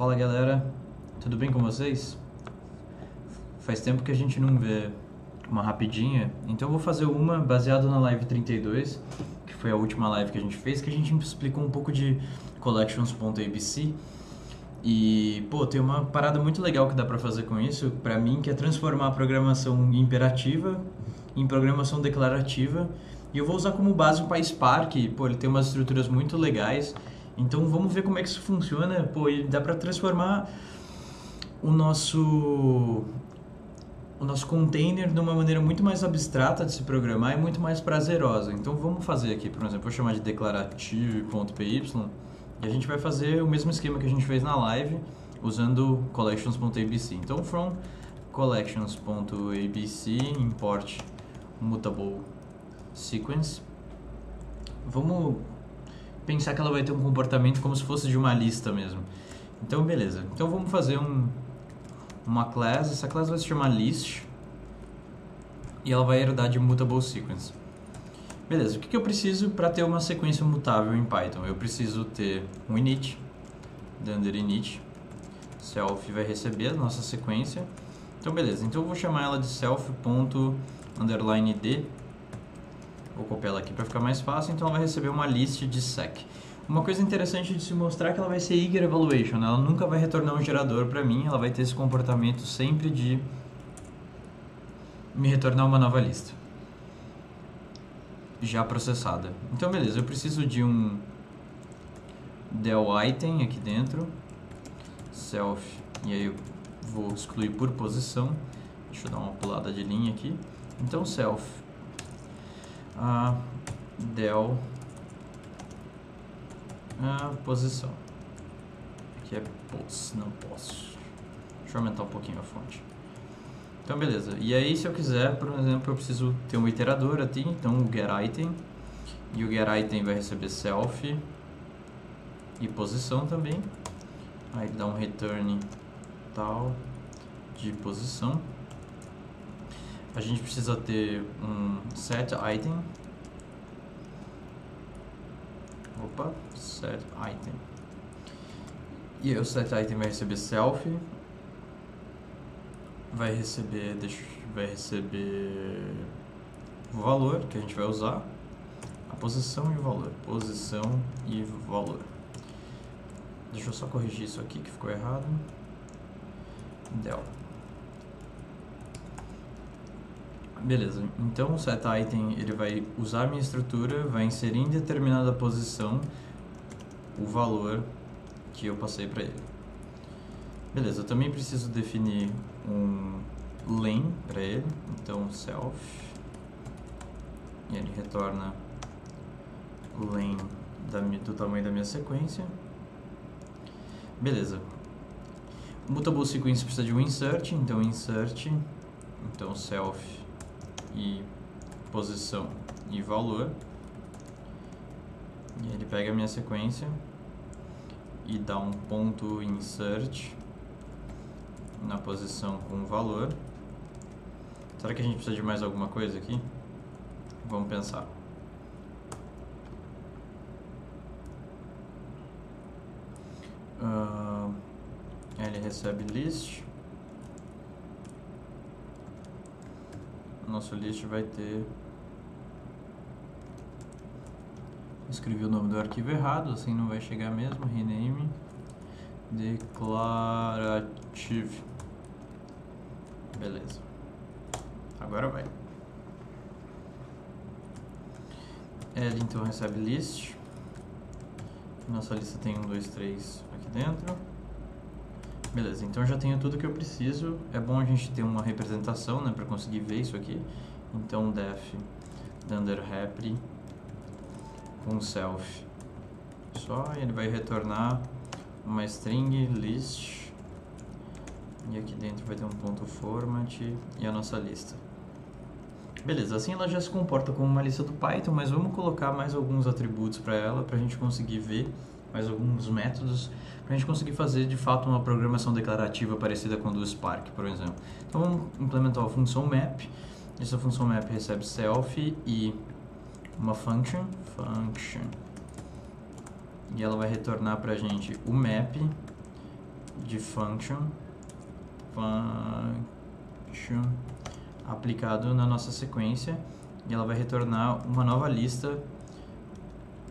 Fala galera, tudo bem com vocês? Faz tempo que a gente não vê uma rapidinha, então eu vou fazer uma baseada na live 32, que foi a última live que a gente fez, que a gente explicou um pouco de collections.abc. E, pô, tem uma parada muito legal que dá pra fazer com isso, pra mim, que é transformar a programação imperativa em programação declarativa. E eu vou usar como base o PySpark, pô, ele tem umas estruturas muito legais. Então vamos ver como é que isso funciona, pô, e dá pra transformar o nosso o nosso container de uma maneira muito mais abstrata de se programar e muito mais prazerosa. Então vamos fazer aqui, por exemplo, vou chamar de declarativo.py e a gente vai fazer o mesmo esquema que a gente fez na live usando collections.abc. Então from collections.abc import mutable sequence. Vamos pensar que ela vai ter um comportamento como se fosse de uma lista mesmo. Então beleza. Então vamos fazer um uma class, essa class vai se chamar list e ela vai herdar de mutable sequence. Beleza, o que, que eu preciso para ter uma sequência mutável em Python? Eu preciso ter um init, under init, self vai receber a nossa sequência. Então beleza, então eu vou chamar ela de self.underline d. Vou copiar aqui para ficar mais fácil, então ela vai receber uma list de sec. Uma coisa interessante de se mostrar é que ela vai ser eager evaluation, ela nunca vai retornar um gerador para mim, ela vai ter esse comportamento sempre de me retornar uma nova lista já processada. Então beleza, eu preciso de um del item aqui dentro, self, e aí eu vou excluir por posição. Deixa eu dar uma pulada de linha aqui. Então self uh, del a posição. Aqui é pos, não posso. Deixa eu aumentar um pouquinho a fonte. Então, beleza. E aí, se eu quiser, por exemplo, eu preciso ter um iterador aqui, então o getItem. E o getItem vai receber self e posição também. Aí dá um return tal de posição. A gente precisa ter um setItem Opa, set item. E o set item vai receber self, vai receber, deixa, vai receber o valor que a gente vai usar, a posição e o valor, posição e valor. Deixa eu só corrigir isso aqui que ficou errado. Del. Beleza, então o setItem ele vai usar a minha estrutura, vai inserir em determinada posição o valor que eu passei para ele. Beleza, eu também preciso definir um len para ele, então self, e ele retorna o len do tamanho da minha sequência. Beleza. Mutable sequence precisa de um insert, então insert, então self e posição e valor. E ele pega a minha sequência e dá um ponto insert na posição com valor. Será que a gente precisa de mais alguma coisa aqui? Vamos pensar. Uh, ele recebe list nosso list vai ter. Escrevi o nome do arquivo errado, assim não vai chegar mesmo, rename. Declarative. Beleza. Agora vai. Ele então recebe list. Nossa lista tem um, dois, três aqui dentro Beleza, então já tenho tudo que eu preciso. É bom a gente ter uma representação, né, para conseguir ver isso aqui. Então def dunder com self só ele vai retornar uma string list e aqui dentro vai ter um ponto format e a nossa lista. Beleza, assim ela já se comporta como uma lista do Python, mas vamos colocar mais alguns atributos para ela para a gente conseguir ver mais alguns métodos para a gente conseguir fazer de fato uma programação declarativa parecida com a do Spark, por exemplo. Então vamos implementar a função map. Essa função map recebe self e uma function, function, e ela vai retornar para a gente o map de function, function aplicado na nossa sequência e ela vai retornar uma nova lista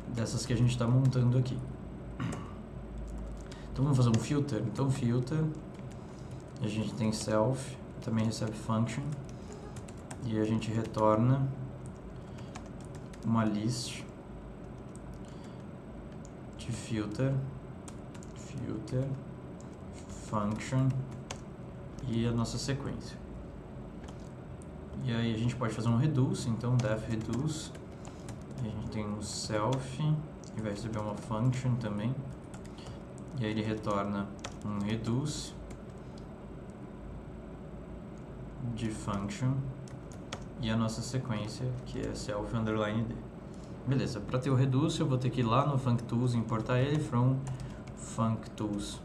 dessas que a gente está montando aqui. Então vamos fazer um filter. Então filter, a gente tem self, também recebe function e a gente retorna uma list de filter, filter, function e a nossa sequência. E aí a gente pode fazer um reduce, então def reduce, a gente tem um self e vai receber uma function também. E aí ele retorna um reduce de function e a nossa sequência que é self underline d. Beleza, para ter o reduce eu vou ter que ir lá no functools importar ele from functools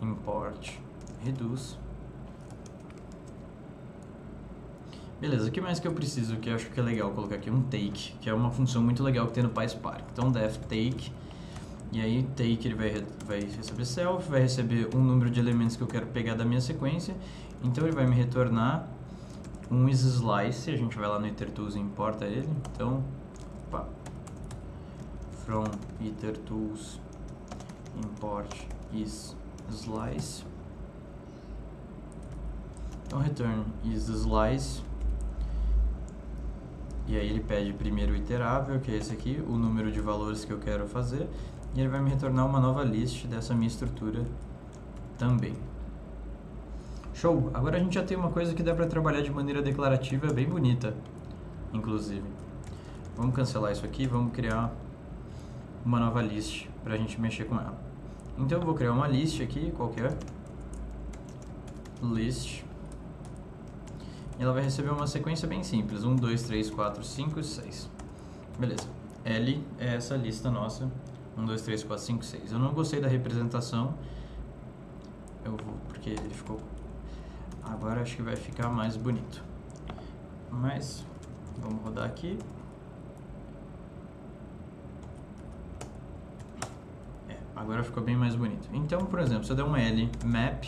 import reduce. Beleza, o que mais que eu preciso que eu acho que é legal colocar aqui? Um take, que é uma função muito legal que tem no PySpark. Então def take e aí take ele vai, vai receber self, vai receber um número de elementos que eu quero pegar da minha sequência. Então ele vai me retornar um isSlice, a gente vai lá no itertools e importa ele. Então, opa, from itertools import isSlice. Então return isSlice. E aí ele pede primeiro o iterável, que é esse aqui, o número de valores que eu quero fazer e ele vai me retornar uma nova list dessa minha estrutura também. Show! Agora a gente já tem uma coisa que dá para trabalhar de maneira declarativa bem bonita, inclusive. Vamos cancelar isso aqui, vamos criar uma nova list para a gente mexer com ela. Então eu vou criar uma list aqui, qualquer, list, e ela vai receber uma sequência bem simples, 1, 2, 3, 4, 5 e 6. Beleza. L é essa lista nossa 1, 2, 3, 4, 5, 6. Eu não gostei da representação. Eu vou, porque ele ficou... Agora acho que vai ficar mais bonito. Mas, vamos rodar aqui. É, agora ficou bem mais bonito. Então, por exemplo, se eu der um L map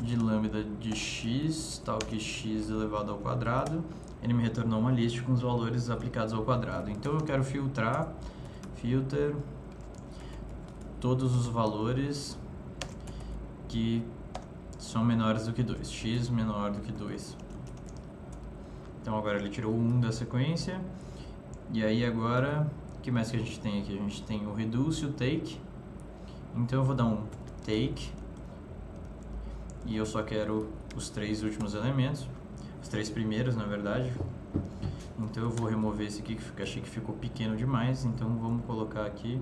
de lambda de x, tal que x elevado ao quadrado, ele me retornou uma lista com os valores aplicados ao quadrado. Então eu quero filtrar filter todos os valores que são menores do que 2, x menor do que 2. Então agora ele tirou 1 da sequência. E aí agora, o que mais que a gente tem aqui? A gente tem o reduce e o take. Então eu vou dar um take. E eu só quero os três últimos elementos. Os três primeiros, na verdade. Então eu vou remover esse aqui que achei que ficou pequeno demais. Então vamos colocar aqui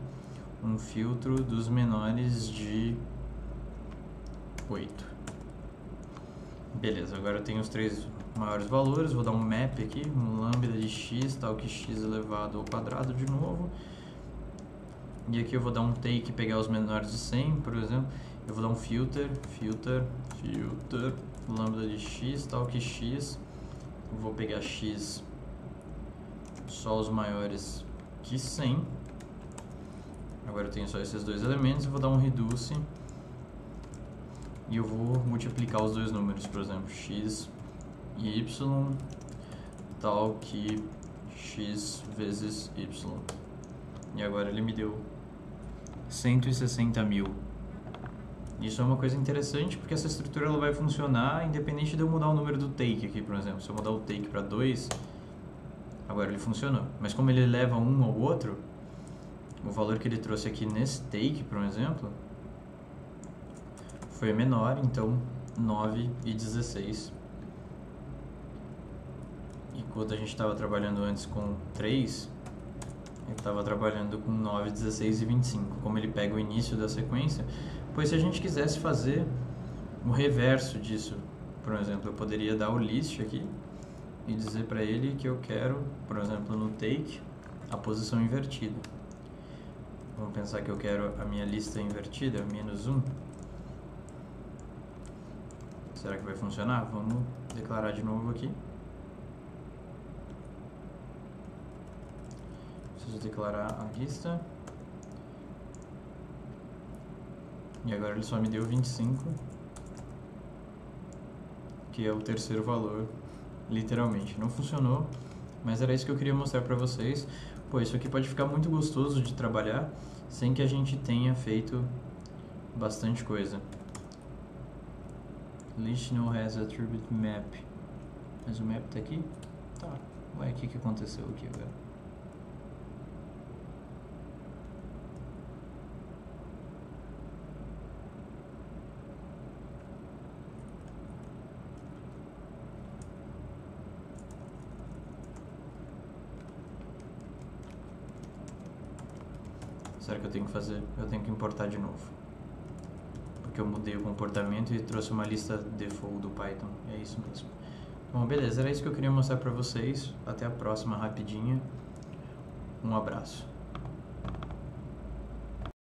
um filtro dos menores de 8. Beleza, agora eu tenho os três maiores valores, vou dar um map aqui, um lambda de x, tal que x elevado ao quadrado de novo. E aqui eu vou dar um take, pegar os menores de 100, por exemplo. Eu vou dar um filter, filter, filter, lambda de x, tal que x. Vou pegar x só os maiores que 100. Agora eu tenho só esses dois elementos, eu vou dar um reduce e eu vou multiplicar os dois números, por exemplo, x e y, tal que x vezes y. E agora ele me deu 160 mil. Isso é uma coisa interessante porque essa estrutura ela vai funcionar independente de eu mudar o número do take aqui, por exemplo. Se eu mudar o take para 2, Agora ele funcionou. Mas como ele leva um ao outro, o valor que ele trouxe aqui nesse take, por exemplo, foi menor, então 9 e 16. Enquanto a gente estava trabalhando antes com 3, ele estava trabalhando com 9, 16 e 25. Como ele pega o início da sequência, pois se a gente quisesse fazer o reverso disso, por exemplo, eu poderia dar o list aqui, e dizer para ele que eu quero, por exemplo, no take, a posição invertida. Vamos pensar que eu quero a minha lista invertida, menos 1. Será que vai funcionar? Vamos declarar de novo aqui. Preciso declarar a lista. E agora ele só me deu 25, que é o terceiro valor, literalmente. Não funcionou, mas era isso que eu queria mostrar pra vocês. Pô, isso aqui pode ficar muito gostoso de trabalhar sem que a gente tenha feito bastante coisa. List no has attribute map. Mas o map tá aqui? Tá. Ué, o que, que aconteceu aqui agora? Que eu tenho que fazer? Eu tenho que importar de novo. Porque eu mudei o comportamento e trouxe uma lista default do Python. É isso mesmo. Bom, beleza. Era isso que eu queria mostrar pra vocês. Até a próxima rapidinha. Um abraço.